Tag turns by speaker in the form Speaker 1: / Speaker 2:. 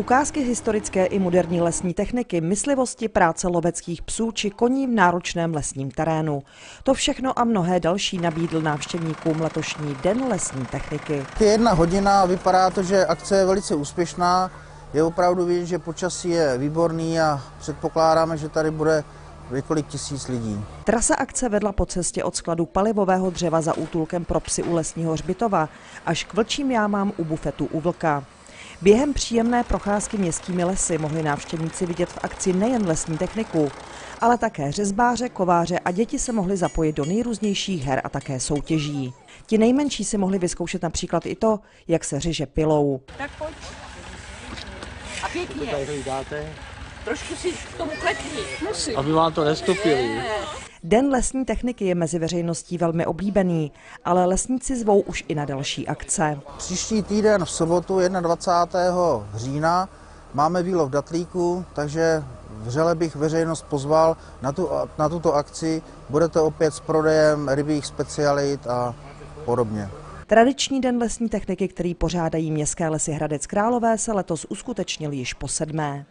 Speaker 1: Ukázky historické i moderní lesní techniky, myslivosti, práce loveckých psů či koní v náročném lesním terénu. To všechno a mnohé další nabídl návštěvníkům letošní Den lesní techniky.
Speaker 2: Je jedna hodina, vypadá to, že akce je velice úspěšná. Je opravdu vidět, že počasí je výborný a předpokládáme, že tady bude několik tisíc lidí.
Speaker 1: Trasa akce vedla po cestě od skladu palivového dřeva za útulkem pro psy u lesního hřbitova až k vlčím jámám u bufetu u Vlka. Během příjemné procházky městskými lesy mohli návštěvníci vidět v akci nejen lesní techniku, ale také řezbáře, kováře a děti se mohly zapojit do nejrůznějších her a také soutěží. Ti nejmenší si mohli vyzkoušet například i to, jak se řeže pilou.
Speaker 3: Tak pojď. A pěkně. Trošku si k tomu klepni. Musím.
Speaker 4: aby vám to nestupili.
Speaker 1: Den lesní techniky je mezi veřejností velmi oblíbený, ale lesníci zvou už i na další akce.
Speaker 2: Příští týden v sobotu 21. října máme výlov datlíku, takže vřele bych veřejnost pozval na, tu, na tuto akci. Budete opět s prodejem rybích specialit a podobně.
Speaker 1: Tradiční den lesní techniky, který pořádají městské lesy Hradec Králové, se letos uskutečnil již po sedmé.